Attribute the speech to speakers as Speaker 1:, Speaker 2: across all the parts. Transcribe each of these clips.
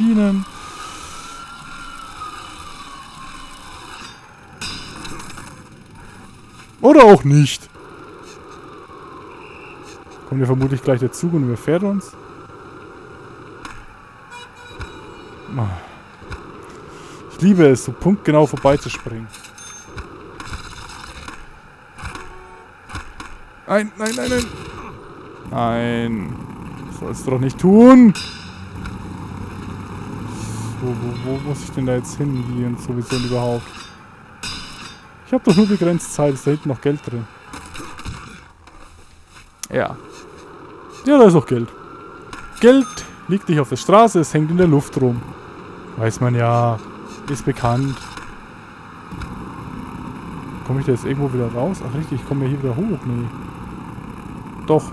Speaker 1: Maschinen. Oder auch nicht. Kommt ja vermutlich gleich der Zug und überfährt uns. Ah. Ich liebe es, so punktgenau vorbeizuspringen. Nein, nein, nein, nein. Nein. Sollst du doch nicht tun. So, wo, wo muss ich denn da jetzt hingehen? Sowieso überhaupt. Ich habe doch nur begrenzt Zeit. Ist da hinten noch Geld drin? Ja. Ja, da ist auch Geld. Geld liegt nicht auf der Straße, es hängt in der Luft rum. Weiß man ja. Ist bekannt. Komme ich da jetzt irgendwo wieder raus? Ach richtig, ich komme ja hier wieder hoch. Nee. Doch.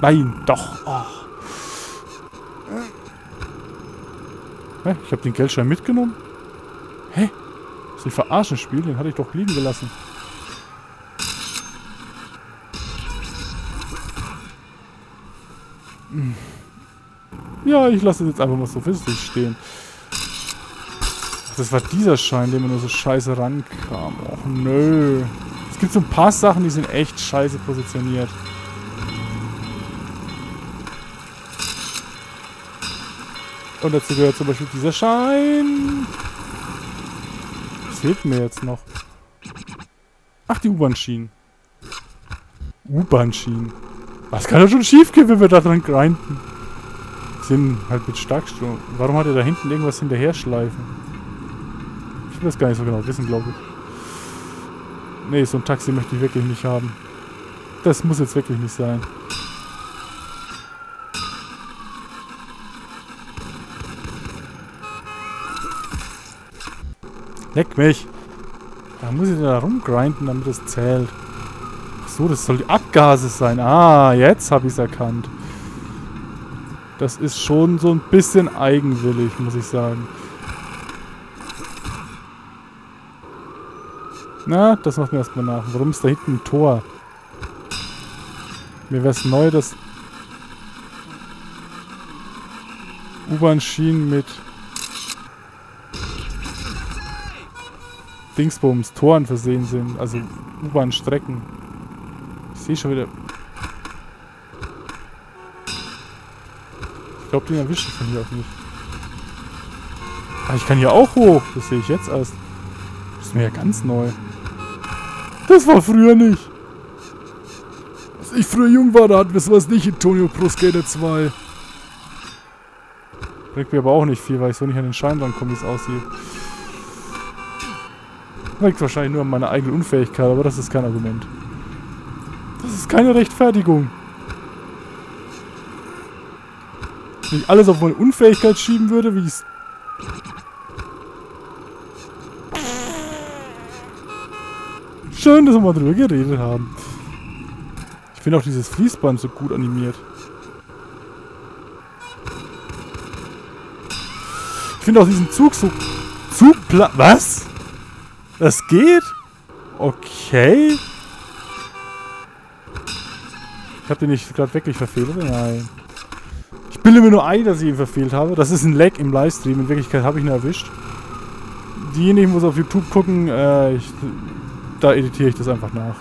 Speaker 1: Nein, doch. Oh. Hä? Ich habe den Geldschein mitgenommen? Hä? Das ist ein Verarschenspiel, den hatte ich doch liegen gelassen. Hm. Ja, ich lasse es jetzt einfach mal so sich stehen. Ach, das war dieser Schein, der mir nur so scheiße rankam. Och nö. Es gibt so ein paar Sachen, die sind echt scheiße positioniert. Und dazu gehört zum Beispiel dieser Schein. Was fehlt mir jetzt noch? Ach, die U-Bahn-Schienen. U-Bahn-Schienen. Was kann da schon schief gehen, wenn wir da dran grinden? Sind halt mit Starkstrom. Warum hat er da hinten irgendwas hinterher schleifen? Ich will das gar nicht so genau wissen, glaube ich. Nee, so ein Taxi möchte ich wirklich nicht haben. Das muss jetzt wirklich nicht sein. Leck mich. Da muss ich da rumgrinden, damit es zählt. Ach so, das soll die Abgase sein. Ah, jetzt habe ich es erkannt. Das ist schon so ein bisschen eigenwillig, muss ich sagen. Na, das machen wir erstmal nach. Warum ist da hinten ein Tor? Mir wäre es neu, dass U-Bahn-Schienen mit Dingsbums, Toren versehen sind. Also U-Bahn-Strecken. Ich sehe schon wieder... Ich glaube, den erwische ich von hier auch nicht. Ah, ich kann hier auch hoch. Das sehe ich jetzt erst. Das ist mir ja ganz neu. Das war früher nicht. Als ich früher jung war, da hatten wir sowas nicht in Tonio Pro Skater 2. Bringt mir aber auch nicht viel, weil ich so nicht an den Schein rankomme, wie es aussieht. Liegt wahrscheinlich nur an meiner eigenen Unfähigkeit, aber das ist kein Argument. Das ist keine Rechtfertigung. Wenn ich alles auf meine Unfähigkeit schieben würde, wie ich es... Schön, dass wir mal drüber geredet haben. Ich finde auch dieses Fließband so gut animiert. Ich finde auch diesen Zug so... Zugpla... Was? Das geht? Okay. Ich habe den nicht gerade wirklich verfehlt, oder? Nein. Ich bilde mir nur ein, dass ich ihn verfehlt habe. Das ist ein Lag im Livestream. In Wirklichkeit habe ich ihn erwischt. Diejenigen, die auf YouTube gucken, äh, ich, da editiere ich das einfach nach.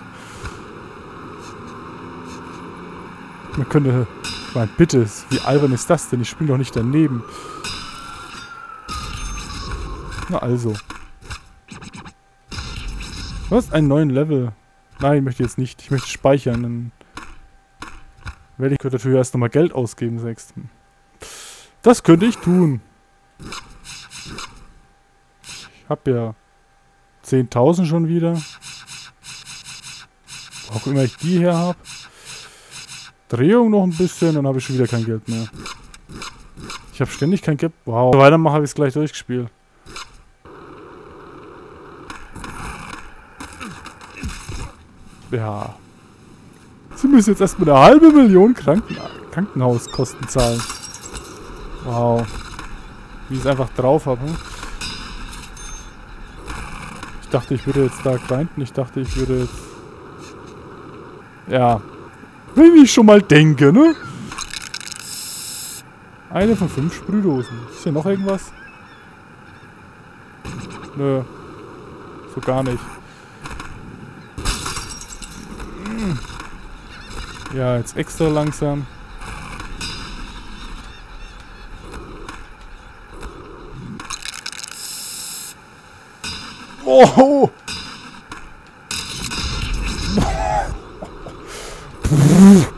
Speaker 1: Man könnte... Ich meine, bitte, wie albern ist das denn? Ich spiele doch nicht daneben. Na also. Was? Einen neuen Level? Nein, ich möchte jetzt nicht. Ich möchte speichern. Dann werde ich dafür erst nochmal Geld ausgeben, sechsten. Das könnte ich tun. Ich habe ja 10.000 schon wieder. Auch immer ich die her habe. Drehung noch ein bisschen, dann habe ich schon wieder kein Geld mehr. Ich habe ständig kein Geld. Wow. Weitermache habe ich es gleich durchgespielt. Ja. Sie müssen jetzt erstmal eine halbe Million Kranken Krankenhauskosten zahlen. Wow. Wie ich es einfach drauf habe. Hm? Ich dachte, ich würde jetzt da grinden. Ich dachte, ich würde jetzt... Ja. Wenn ich schon mal denke, ne? Eine von fünf Sprühdosen. Ist hier noch irgendwas? Nö. So gar nicht. Ja, jetzt extra langsam. Oh!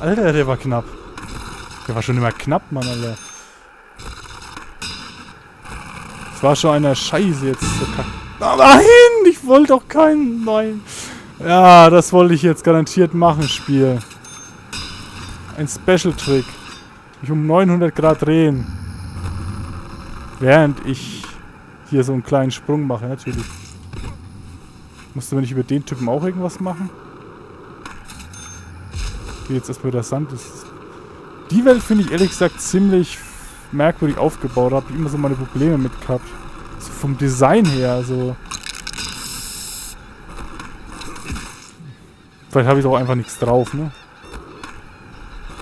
Speaker 1: Alter, der war knapp. Der war schon immer knapp, Mann, Alter. Das war schon einer Scheiße jetzt. Nein, ich wollte doch keinen. Nein. Ja, das wollte ich jetzt garantiert machen, Spiel. Ein Special-Trick. Mich um 900 Grad drehen. Während ich hier so einen kleinen Sprung mache, natürlich. Musste man nicht über den Typen auch irgendwas machen? Okay, jetzt erstmal der Sand ist. Die Welt finde ich ehrlich gesagt ziemlich merkwürdig aufgebaut. Da habe ich immer so meine Probleme mit gehabt. So vom Design her, also. Vielleicht habe ich auch einfach nichts drauf, ne?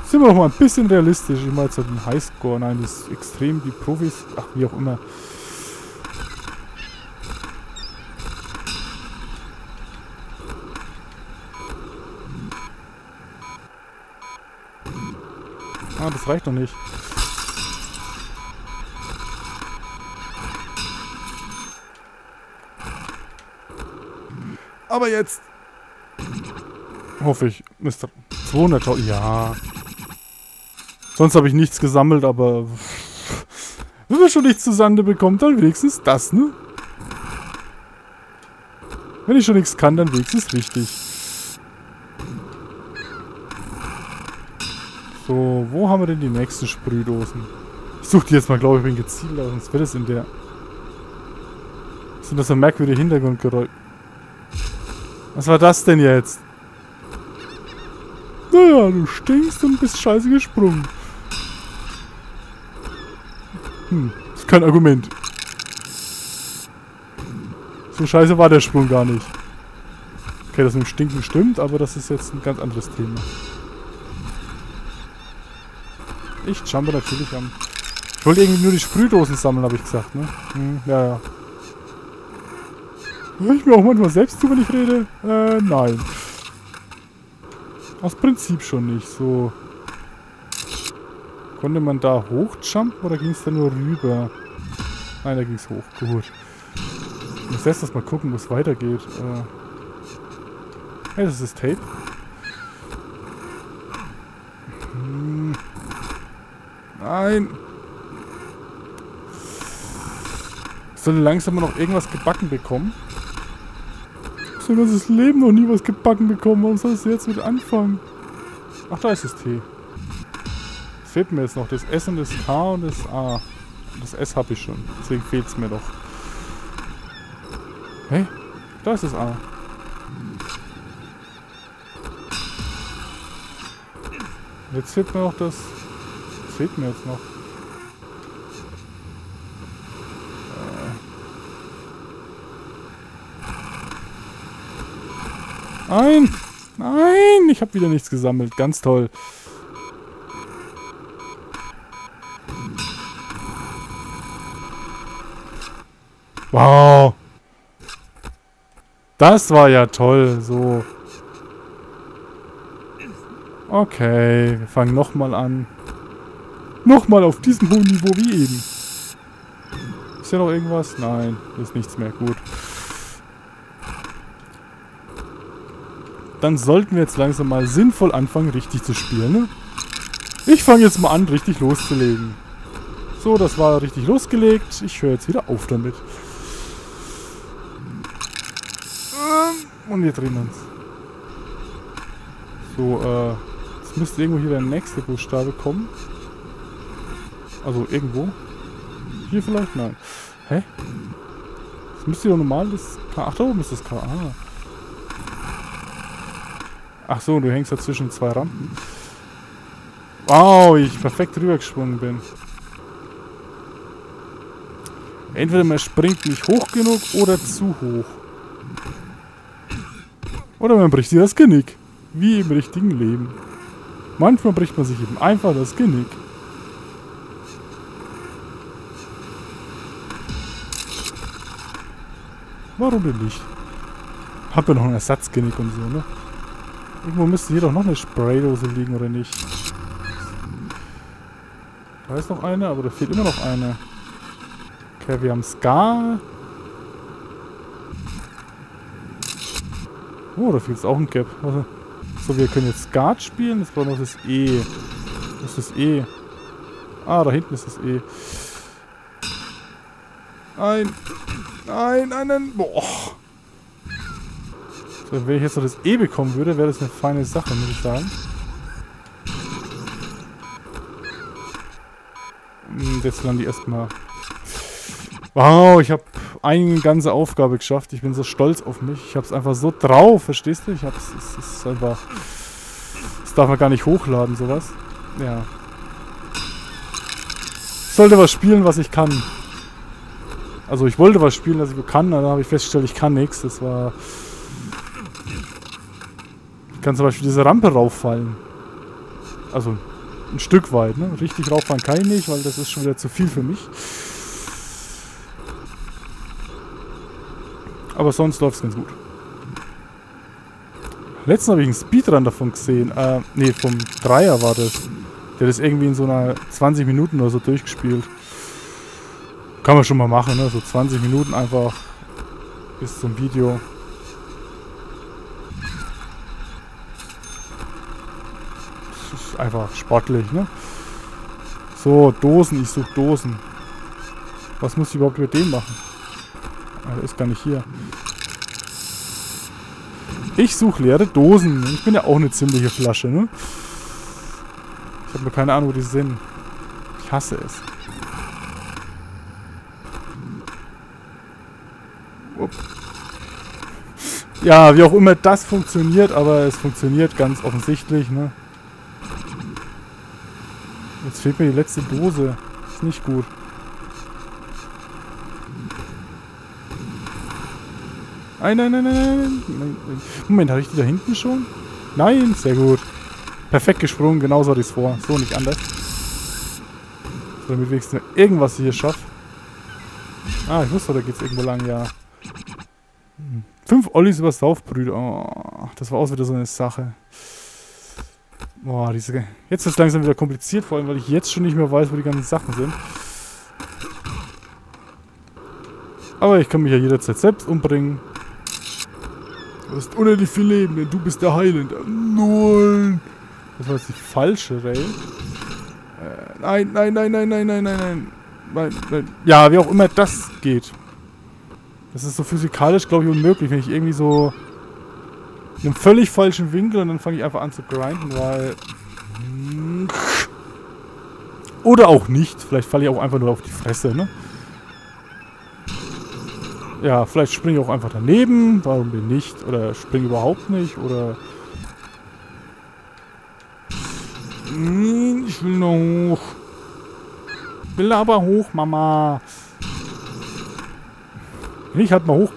Speaker 1: Sind wir doch mal ein bisschen realistisch. Ich meine jetzt halt Highscore. Nein, das ist extrem. Die Profis, ach, wie auch immer. Ah, das reicht noch nicht. Aber jetzt hoffe ich, Mr. 200.000, ja. Sonst habe ich nichts gesammelt, aber wenn man schon nichts zu Sande bekommt, dann wenigstens das, ne? Wenn ich schon nichts kann, dann wenigstens richtig. So, wo haben wir denn die nächsten Sprühdosen? Ich suche die jetzt mal, glaube ich, bin gezielt, aber sonst wird es in der... Sind das so merkwürdige Hintergrundgeräusche? Was war das denn jetzt? Naja, du stinkst und bist scheiße gesprungen. Hm, ist kein Argument. So scheiße war der Sprung gar nicht. Okay, das mit dem Stinken stimmt, aber das ist jetzt ein ganz anderes Thema. Ich jumpe natürlich am... Ich wollte irgendwie nur die Sprühdosen sammeln, habe ich gesagt, ne? Hm, ja, ja. Hör ich mir auch manchmal selbst zu, wenn ich rede? Äh, nein. Aus Prinzip schon nicht. So. Konnte man da hochjumpen oder ging es da nur rüber? Nein, da ging es hoch. Gut. Ich muss erst mal gucken, wo es weitergeht. Äh. Hey, das ist Tape. Hm. Nein. Ich soll langsam noch irgendwas gebacken bekommen mein ganzes Leben noch nie was gebacken bekommen. Warum soll es jetzt mit anfangen? Ach, da ist das T. Fehlt mir jetzt noch das S und das K und das A. Das S habe ich schon. Deswegen fehlt es mir doch. Hey, da ist das A. Jetzt fehlt mir noch das... Was fehlt mir jetzt noch? Nein! Nein! Ich habe wieder nichts gesammelt. Ganz toll. Wow. Das war ja toll. So. Okay, wir fangen nochmal an. Nochmal auf diesem hohen Niveau wie eben. Ist ja noch irgendwas? Nein, ist nichts mehr. Gut. Dann sollten wir jetzt langsam mal sinnvoll anfangen, richtig zu spielen. Ne? Ich fange jetzt mal an, richtig loszulegen. So, das war richtig losgelegt. Ich höre jetzt wieder auf damit. Ähm, und wir drehen uns. So, äh, jetzt müsste irgendwo hier der nächste Buchstabe kommen. Also irgendwo. Hier vielleicht? Nein. Hä? Das müsste doch normal das K. Ach, da oben ist das K. Ah. Ach so, du hängst dazwischen zwei Rampen. Wow, ich perfekt rübergesprungen bin. Entweder man springt nicht hoch genug oder zu hoch. Oder man bricht dir das Genick. Wie im richtigen Leben. Manchmal bricht man sich eben einfach das Genick. Warum denn nicht? Hab ja noch ein Ersatzgenick und so, ne? Irgendwo müsste hier doch noch eine Spraydose liegen, oder nicht? Da ist noch eine, aber da fehlt immer noch eine. Okay, wir haben Scar. Oh, da fehlt auch ein Cap. So, wir können jetzt Skat spielen. Das braucht noch das E. Das ist das E. Ah, da hinten ist das E. Nein. Nein, nein, nein. Boah. Wenn ich jetzt noch das E bekommen würde, wäre das eine feine Sache, muss ich sagen. Hm, jetzt lande ich erstmal. Wow, ich habe eine ganze Aufgabe geschafft. Ich bin so stolz auf mich. Ich habe es einfach so drauf, verstehst du? Ich habe es, ist einfach... Das darf man gar nicht hochladen, sowas. Ja. Ich sollte was spielen, was ich kann. Also ich wollte was spielen, das ich kann, dann habe ich festgestellt, ich kann nichts. Das war... Ich kann zum Beispiel diese Rampe rauffallen. Also ein Stück weit, ne? Richtig rauffahren kann ich nicht, weil das ist schon wieder zu viel für mich. Aber sonst läuft es ganz gut. Letztens habe ich einen Speedrun davon gesehen. Äh, nee, vom Dreier war das. Der hat das irgendwie in so einer 20 Minuten oder so durchgespielt. Kann man schon mal machen, ne? So 20 Minuten einfach bis zum Video. Einfach sportlich, ne? So, Dosen. Ich suche Dosen. Was muss ich überhaupt mit dem machen? Er ist gar nicht hier. Ich suche leere Dosen. Ich bin ja auch eine ziemliche Flasche, ne? Ich habe nur keine Ahnung, wo die sind. Ich hasse es. Upp. Ja, wie auch immer das funktioniert, aber es funktioniert ganz offensichtlich, ne? Jetzt fehlt mir die letzte Dose. Ist nicht gut. Nein, nein, nein, nein, nein. Moment, hatte ich die da hinten schon? Nein, sehr gut. Perfekt gesprungen, genauso hatte ich es vor. So, nicht anders. So, damit wenigstens irgendwas hier schafft. Ah, ich wusste, da geht's irgendwo lang, ja. Hm. Fünf Ollis über Saufbrüder. Oh, das war auch wieder so eine Sache. Boah, diese... Jetzt ist es langsam wieder kompliziert, vor allem, weil ich jetzt schon nicht mehr weiß, wo die ganzen Sachen sind. Aber ich kann mich ja jederzeit selbst umbringen. Du hast unendlich viel Leben, denn du bist der Heiland. Nein! Das war jetzt die falsche Rail. Äh, nein, nein, nein, nein, nein, nein, nein, nein. Nein. Ja, wie auch immer das geht. Das ist so physikalisch, glaube ich, unmöglich, wenn ich irgendwie so einem völlig falschen Winkel und dann fange ich einfach an zu grinden, weil... Oder auch nicht. Vielleicht falle ich auch einfach nur auf die Fresse, ne? Ja, vielleicht springe ich auch einfach daneben. Warum denn nicht? Oder springe überhaupt nicht? Oder... Hm, ich will noch hoch. Will aber hoch, Mama. Wenn ich halt mal hoch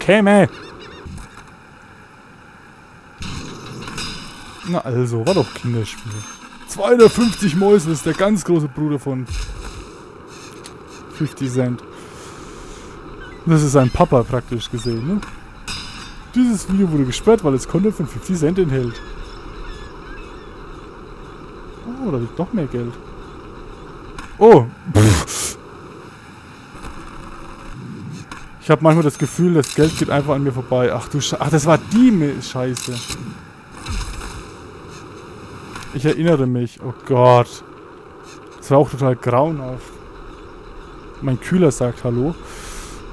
Speaker 1: Na also, war doch Kinderspiel. 250 Mäuse ist der ganz große Bruder von 50 Cent. Das ist sein Papa praktisch gesehen, ne? Dieses Video wurde gesperrt, weil es Content von 50 Cent enthält. Oh, da liegt noch mehr Geld. Oh. Ich habe manchmal das Gefühl, das Geld geht einfach an mir vorbei. Ach du Scheiße. Ach, das war die Scheiße. Ich erinnere mich. Oh Gott. Das war auch total grauenhaft. Mein Kühler sagt Hallo.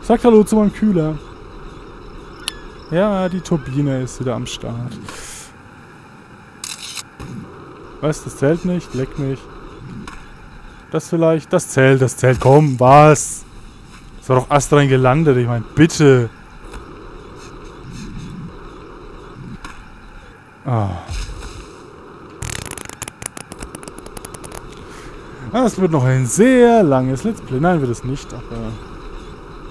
Speaker 1: Sagt Hallo zu meinem Kühler. Ja, die Turbine ist wieder am Start. Was? Das zählt nicht? Leck mich. Das vielleicht? Das zählt, das zählt. Komm, was? Das war doch astrein gelandet. Ich meine, bitte. Ah. Das wird noch ein sehr langes Let's Play. Nein, wird es nicht, aber...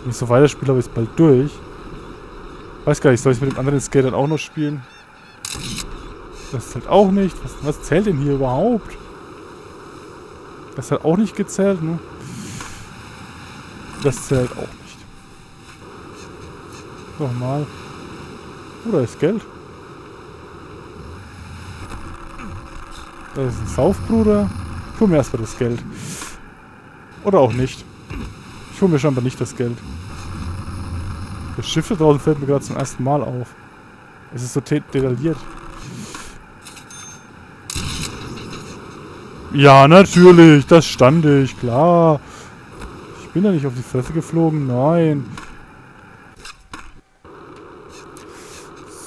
Speaker 1: Wenn ich so weiterspiele, habe ich es bald durch. Weiß gar nicht, soll ich mit dem anderen Skater auch noch spielen? Das zählt auch nicht. Was, was zählt denn hier überhaupt? Das hat auch nicht gezählt, ne? Das zählt auch nicht. Nochmal. Oh, da ist Geld. Da ist ein Saufbruder. Ich hole mir erstmal das Geld. Oder auch nicht. Ich hole mir scheinbar nicht das Geld. Das Schiff da draußen fällt mir gerade zum ersten Mal auf. Es ist so detailliert. Ja, natürlich. Das stand ich. Klar. Ich bin ja nicht auf die Fresse geflogen. Nein.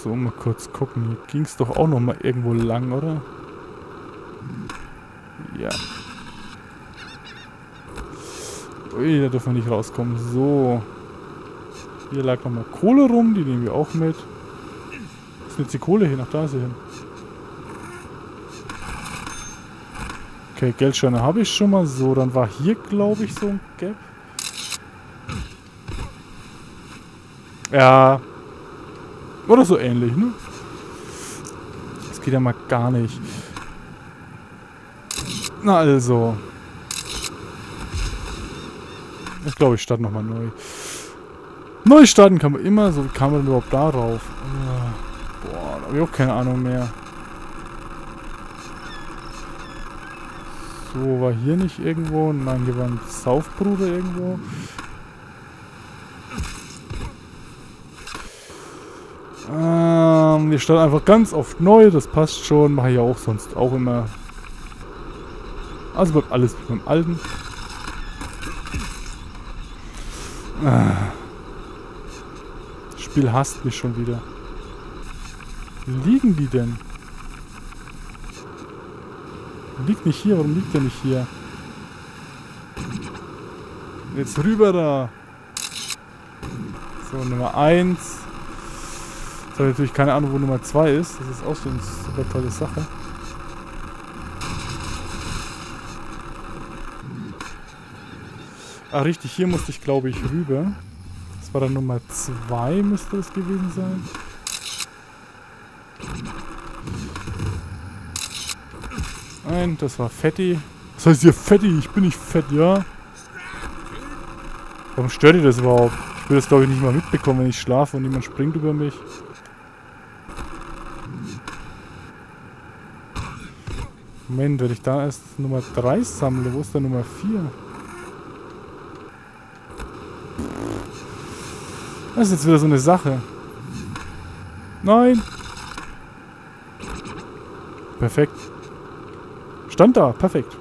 Speaker 1: So, mal kurz gucken. Hier ging es doch auch noch mal irgendwo lang, oder? Ja. Ui, da dürfen wir nicht rauskommen. So. Hier lag noch mal Kohle rum. Die nehmen wir auch mit. Ist jetzt die Kohle hier? Nach da ist sie hin. Okay, Geldscheine habe ich schon mal. So, dann war hier, glaube ich, so ein Gap. Ja. Oder so ähnlich, ne? Das geht ja mal gar nicht. Na also. Ich glaube, ich starte nochmal neu. Neu starten kann man immer. So, wie kam man überhaupt darauf? Boah, da habe ich auch keine Ahnung mehr. So, war hier nicht irgendwo? Nein, hier war ein Saufbruder irgendwo. Ähm, wir starten einfach ganz oft neu, das passt schon. Mache ich auch sonst auch immer. Also bleibt alles beim Alten. Ah. Das Spiel hasst mich schon wieder. Wie liegen die denn? Liegt nicht hier, warum liegt der nicht hier? Jetzt rüber da. So, Nummer 1. Jetzt habe ich natürlich keine Ahnung, wo Nummer 2 ist. Das ist auch so eine super tolle Sache. Ah, richtig, hier musste ich, glaube ich, rüber. Das war dann Nummer 2, müsste es gewesen sein. Nein, das war Fetti. Was heißt hier Fetti? Ich bin nicht fett, ja? Warum stört ihr das überhaupt? Ich will das, glaube ich, nicht mal mitbekommen, wenn ich schlafe und jemand springt über mich. Moment, wenn ich da erst Nummer 3 sammle, wo ist der Nummer 4? Das ist jetzt wieder so eine Sache. Nein! Perfekt. Stand da, perfekt.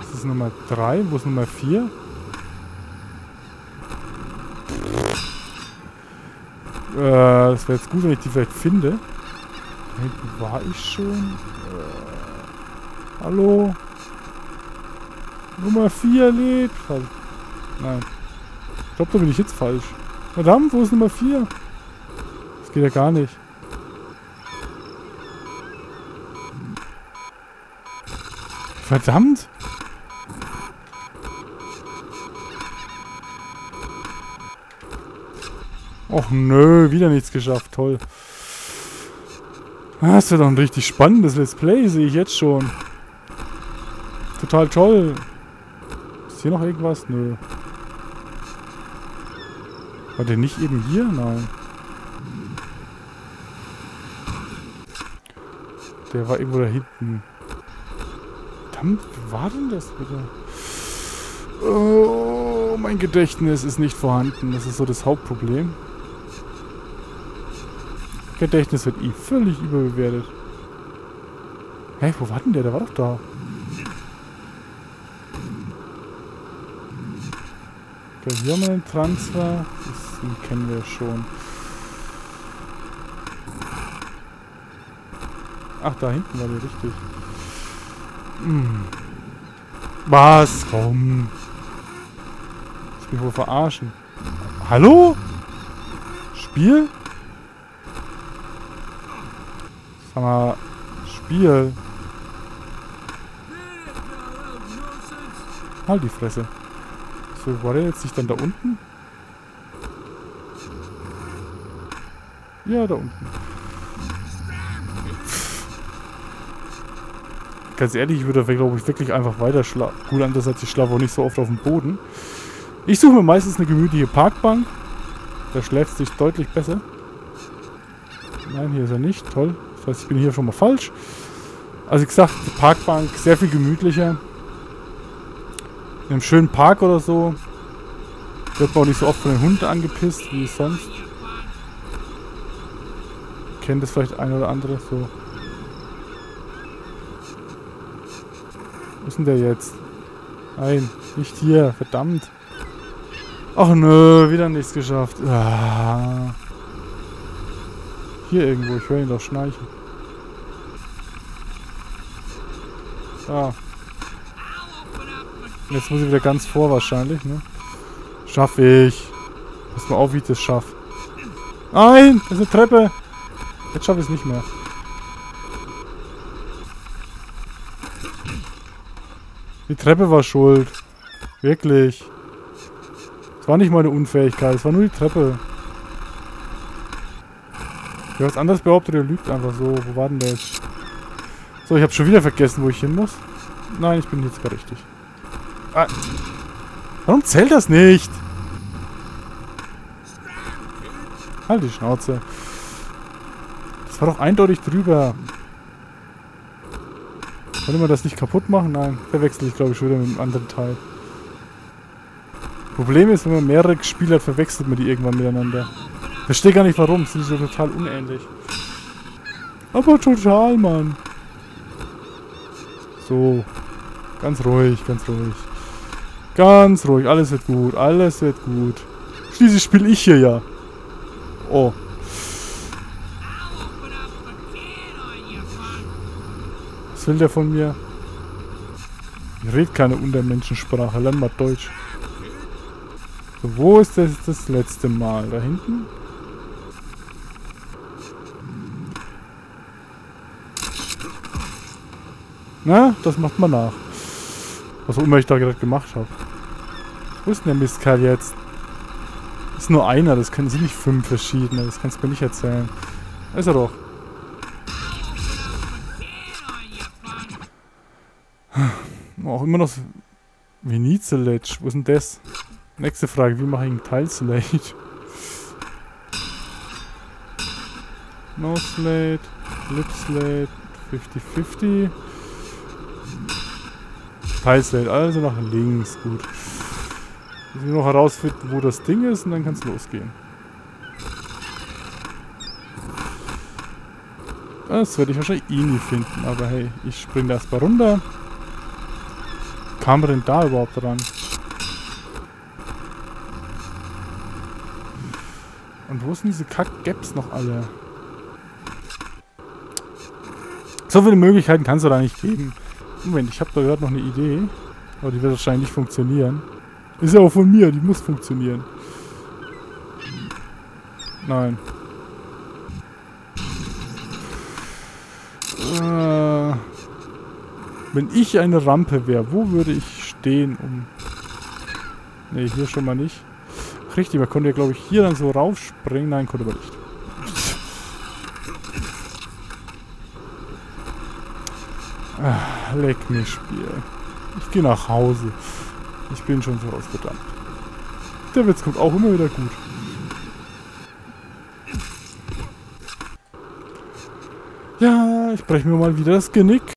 Speaker 1: Das ist Nummer 3. Wo ist Nummer 4? Äh, das wäre jetzt gut, wenn ich die vielleicht finde. Hinten war ich schon. Äh, hallo? Nummer 4 lebt. Nein. Ich glaube, da bin ich jetzt falsch. Verdammt, wo ist Nummer 4? Das geht ja gar nicht. Verdammt! Och nö, wieder nichts geschafft. Toll. Ah, das wird doch ein richtig spannendes Let's Play, sehe ich jetzt schon. Total toll. Ist hier noch irgendwas? Nö. War der nicht eben hier? Nein. Der war irgendwo da hinten. Verdammt, wie war denn das bitte? Oh, mein Gedächtnis ist nicht vorhanden. Das ist so das Hauptproblem. Gedächtnis wird eh völlig überbewertet. Hä, wo war denn der? Der war doch da. Okay, hier haben wir den Transfer. Das, den kennen wir schon. Ach, da hinten war der richtig. Hm. Was? Komm. Ich mich wohl verarschen. Hallo? Spiel? Sag mal, Spiel. Halt die Fresse. So, war der jetzt nicht dann da unten? Ja, da unten. Ganz ehrlich, ich würde, glaube ich, wirklich einfach weiter schlafen. Gut, andererseits, ich schlafe auch nicht so oft auf dem Boden. Ich suche mir meistens eine gemütliche Parkbank. Da schläft sich deutlich besser. Nein, hier ist er nicht. Toll. Das heißt, ich bin hier schon mal falsch. Also wie gesagt, die Parkbank sehr viel gemütlicher. In einem schönen Park oder so. Wird man auch nicht so oft von den Hunden angepisst wie sonst. Kennt das vielleicht ein oder andere so. Wo ist denn der jetzt? Nein, nicht hier. Verdammt. Ach nö, wieder nichts geschafft. Ah. Hier irgendwo, ich höre ihn doch schnarchen. Ah. Jetzt muss ich wieder ganz vor wahrscheinlich, ne? Schaff ich. Pass mal auf, wie ich das schaffe. Nein, das ist eine Treppe. Jetzt schaffe ich es nicht mehr. Die Treppe war schuld. Wirklich. Es war nicht meine Unfähigkeit, es war nur die Treppe. Wer was anderes behauptet, der lügt einfach so. Wo war denn der jetzt? So, ich habe schon wieder vergessen, wo ich hin muss. Nein, ich bin jetzt gar richtig. Ah. Warum zählt das nicht? Halt die Schnauze. Das war doch eindeutig drüber. Wollte man das nicht kaputt machen? Nein, verwechsel ich glaube ich schon wieder mit einem anderen Teil. Problem ist, wenn man mehrere gespielt hat, verwechselt man die irgendwann miteinander. Verstehe gar nicht warum, sind die so total unähnlich. Aber total, Mann. So. Ganz ruhig, ganz ruhig. Ganz ruhig, alles wird gut, alles wird gut. Schließlich spiele ich hier ja. Oh. Was will der von mir? Ich rede keine Untermenschensprache, lern mal Deutsch. So, wo ist das das letzte Mal? Da hinten? Na, das macht man nach. Was auch immer ich da gerade gemacht habe. Wo ist denn der Mistkerl jetzt? Ist nur einer, das können sie nicht fünf verschiedene. Das kannst du mir nicht erzählen. Ist er doch. Auch immer noch Venizelage. Wo ist denn das? Nächste Frage, wie mache ich einen Teilslate? No Slate, Lip Slate, 50-50. Teilslate, also nach links, gut. Muss ich noch herausfinden, wo das Ding ist und dann kann es losgehen. Das werde ich wahrscheinlich eh nie finden, aber hey, ich springe erstmal runter. Kam man denn da überhaupt dran? Und wo sind diese Kack-Gaps noch alle? So viele Möglichkeiten kannst du da nicht geben. Moment, ich habe da gerade noch eine Idee. Aber die wird wahrscheinlich nicht funktionieren. Ist ja auch von mir, die muss funktionieren. Nein. Äh, wenn ich eine Rampe wäre, wo würde ich stehen, um... Ne, hier schon mal nicht. Ach, richtig, man konnte ja, glaube ich, hier dann so raufspringen. Nein, konnte man nicht. Ah, leck mich, Spiel. Ich gehe nach Hause. Ich bin schon so ausgedammt. Der Witz kommt auch immer wieder gut. Ja, ich breche mir mal wieder das Genick.